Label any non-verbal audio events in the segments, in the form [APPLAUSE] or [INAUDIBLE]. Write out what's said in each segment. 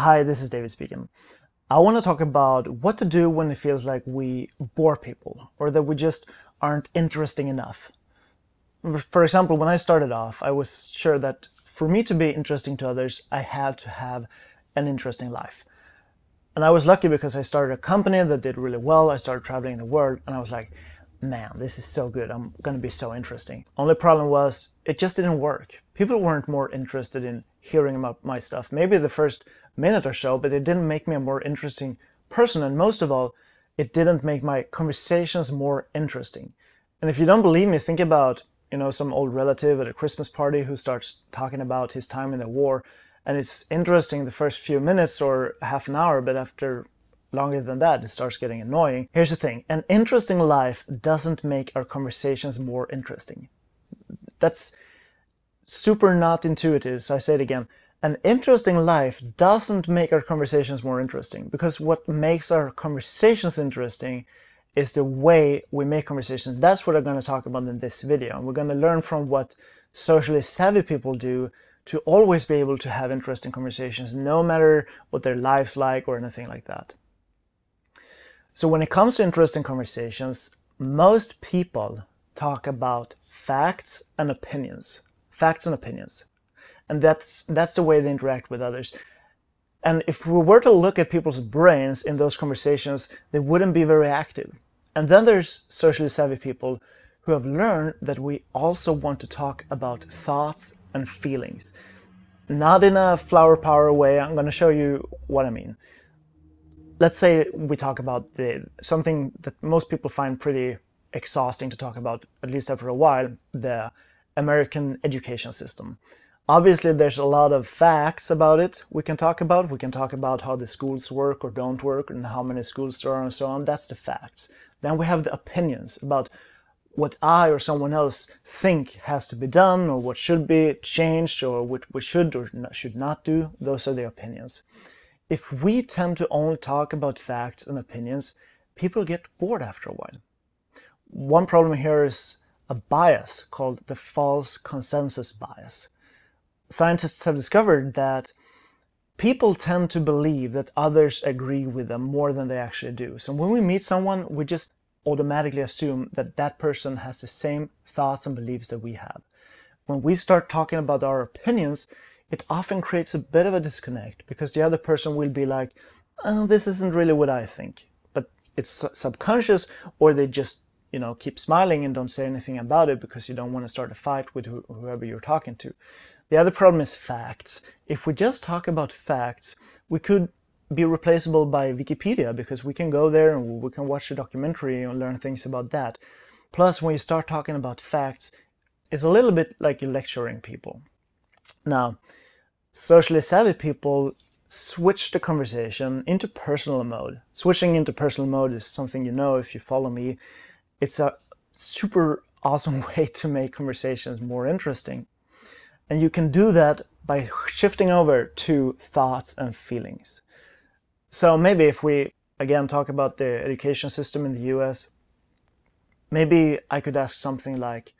Hi, this is David speaking. I want to talk about what to do when it feels like we bore people or that we just aren't interesting enough. For example, when I started off, I was sure that for me to be interesting to others, I had to have an interesting life. And I was lucky because I started a company that did really well. I started traveling the world and I was like, man, this is so good. I'm to be so interesting. Only problem was it just didn't work. People weren't more interested in hearing about my stuff. Maybe the first minute or so, but it didn't make me a more interesting person. And most of all, it didn't make my conversations more interesting. And if you don't believe me, think about, you know, some old relative at a Christmas party who starts talking about his time in the war. And it's interesting the first few minutes or half an hour, but after longer than that, it starts getting annoying. Here's the thing an interesting life doesn't make our conversations more interesting. That's super not intuitive, so I say it again. An interesting life doesn't make our conversations more interesting because what makes our conversations interesting is the way we make conversations. That's what I'm going to talk about in this video. And we're going to learn from what socially savvy people do to always be able to have interesting conversations, no matter what their life's like or anything like that. So when it comes to interesting conversations, most people talk about facts and opinions. Facts and opinions. And that's that's the way they interact with others. And if we were to look at people's brains in those conversations, they wouldn't be very active. And then there's socially savvy people who have learned that we also want to talk about thoughts and feelings. Not in a flower power way. I'm going to show you what I mean let's say we talk about the something that most people find pretty exhausting to talk about, at least after a while, the American education system. Obviously, there's a lot of facts about it we can talk about. We can talk about how the schools work or don't work and how many schools there are and so on. That's the facts. Then we have the opinions about what I or someone else think has to be done or what should be changed or what we should or should not do. Those are the opinions if we tend to only talk about facts and opinions, people get bored after a while. One problem here is a bias called the false consensus bias. Scientists have discovered that people tend to believe that others agree with them more than they actually do. So when we meet someone, we just automatically assume that that person has the same thoughts and beliefs that we have. When we start talking about our opinions, it often creates a bit of a disconnect because the other person will be like, oh, this isn't really what I think. But it's subconscious or they just, you know, keep smiling and don't say anything about it because you don't want to start a fight with wh whoever you're talking to. The other problem is facts. If we just talk about facts, we could be replaceable by Wikipedia because we can go there and we can watch a documentary and learn things about that. Plus, when you start talking about facts, it's a little bit like you're lecturing people. Now, socially savvy people switch the conversation into personal mode. Switching into personal mode is something you know if you follow me. It's a super [LAUGHS] awesome way to make conversations more interesting. And you can do that by shifting over to thoughts and feelings. So maybe if we again talk about the education system in the US, maybe I could ask something like,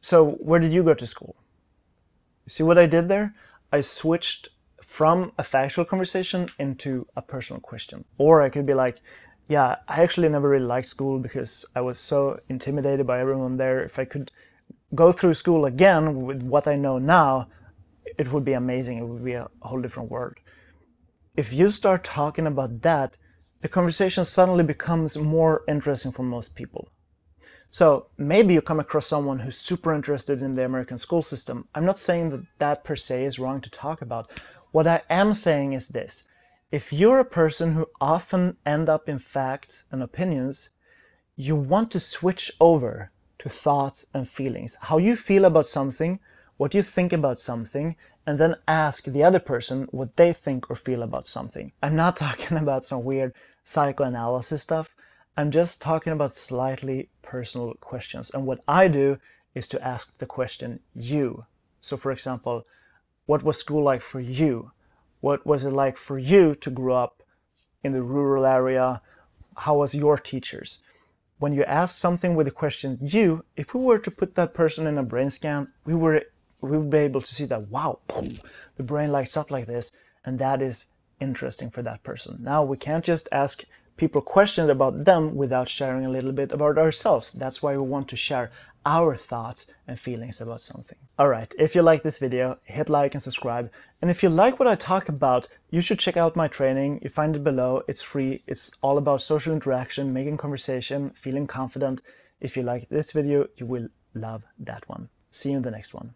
so where did you go to school? See what I did there? I switched from a factual conversation into a personal question. Or I could be like, yeah, I actually never really liked school because I was so intimidated by everyone there. If I could go through school again with what I know now, it would be amazing. It would be a whole different world. If you start talking about that, the conversation suddenly becomes more interesting for most people. So maybe you come across someone who's super interested in the American school system. I'm not saying that that per se is wrong to talk about. What I am saying is this. If you're a person who often end up in facts and opinions, you want to switch over to thoughts and feelings. How you feel about something, what you think about something, and then ask the other person what they think or feel about something. I'm not [LAUGHS] talking about some weird psychoanalysis stuff. I'm just talking about slightly personal questions. And what I do is to ask the question you. So for example, what was school like for you? What was it like for you to grow up in the rural area? How was your teachers? When you ask something with the question you, if we were to put that person in a brain scan, we were we would be able to see that wow, the brain lights up like this, and that is interesting for that person. Now, we can't just ask people questions about them without sharing a little bit about ourselves. That's why we want to share our thoughts and feelings about something. Alright, if you like this video, hit like and subscribe. And if you like what I talk about, you should check out my training. You find it below. It's free. It's all about social interaction, making conversation, feeling confident. If you like this video, you will love that one. See you in the next one.